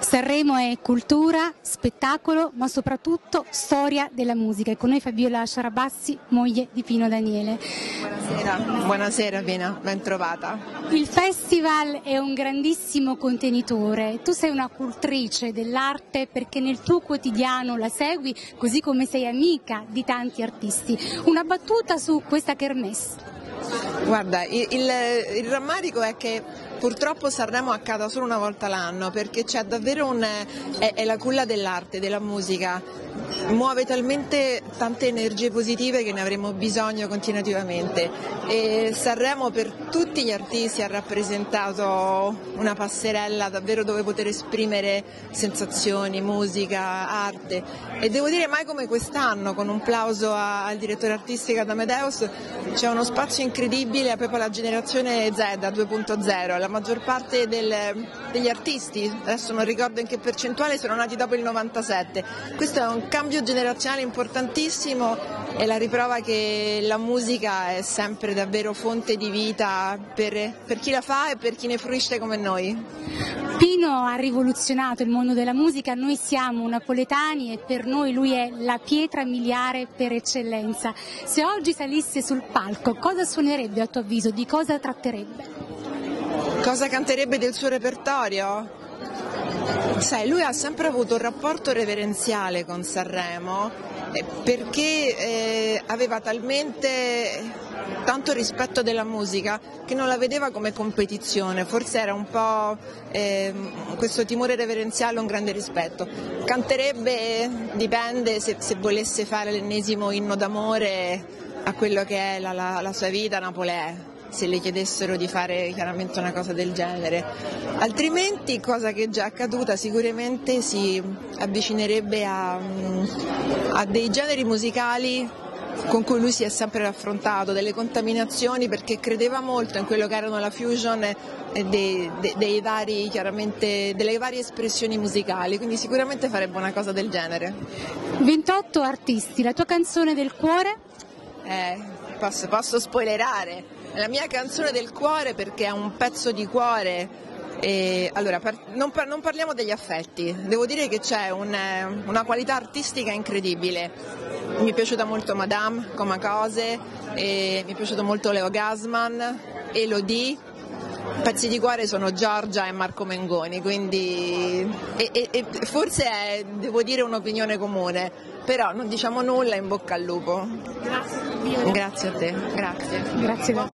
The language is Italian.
Sanremo è cultura, spettacolo, ma soprattutto storia della musica. E con noi Fabiola Sciarabassi, moglie di Pino Daniele. Buonasera, buonasera Pina, ben trovata. Il festival è un grandissimo contenitore. Tu sei una cultrice dell'arte perché nel tuo quotidiano la segui, così come sei amica di tanti artisti. Una battuta su questa kermesse. Guarda, il, il, il rammarico è che purtroppo Sanremo accada solo una volta l'anno perché c'è davvero un, è, è la culla dell'arte, della musica, muove talmente tante energie positive che ne avremo bisogno continuativamente. E Sanremo per tutti gli artisti ha rappresentato una passerella davvero dove poter esprimere sensazioni, musica, arte. E devo dire mai come quest'anno con un plauso al direttore artistico ad Amadeus c'è uno spazio incredibile proprio alla generazione Z 2.0, la maggior parte del, degli artisti, adesso non ricordo in che percentuale, sono nati dopo il 97. Questo è un cambio generazionale importantissimo e la riprova che la musica è sempre davvero fonte di vita per, per chi la fa e per chi ne fruisce come noi. Pino ha rivoluzionato il mondo della musica, noi siamo napoletani e per noi lui è la pietra miliare per eccellenza. Se oggi salisse sul palco, cosa suonerebbe a tuo avviso? Di cosa tratterebbe? Cosa canterebbe del suo repertorio? Sai, lui ha sempre avuto un rapporto reverenziale con Sanremo eh, perché eh, aveva talmente tanto rispetto della musica che non la vedeva come competizione, forse era un po' eh, questo timore reverenziale un grande rispetto. Canterebbe, dipende se, se volesse fare l'ennesimo inno d'amore a quello che è la, la, la sua vita, Napolè se le chiedessero di fare chiaramente una cosa del genere. Altrimenti, cosa che è già accaduta, sicuramente si avvicinerebbe a, a dei generi musicali con cui lui si è sempre raffrontato, delle contaminazioni perché credeva molto in quello che erano la fusion dei, dei, dei vari, delle varie espressioni musicali, quindi sicuramente farebbe una cosa del genere. 28 artisti, la tua canzone del cuore? Eh, posso, posso spoilerare, la mia canzone del cuore perché è un pezzo di cuore. E, allora, per, non, par, non, parliamo degli affetti, devo dire che c'è un, una qualità artistica incredibile. Mi è piaciuta molto Madame come cose, mi è piaciuto molto Leo Gasman, Elodie, pezzi di cuore sono Giorgia e Marco Mengoni, quindi e, e, e forse è, devo dire, un'opinione comune, però non diciamo nulla, in bocca al lupo. Grazie. Grazie a te, grazie. grazie.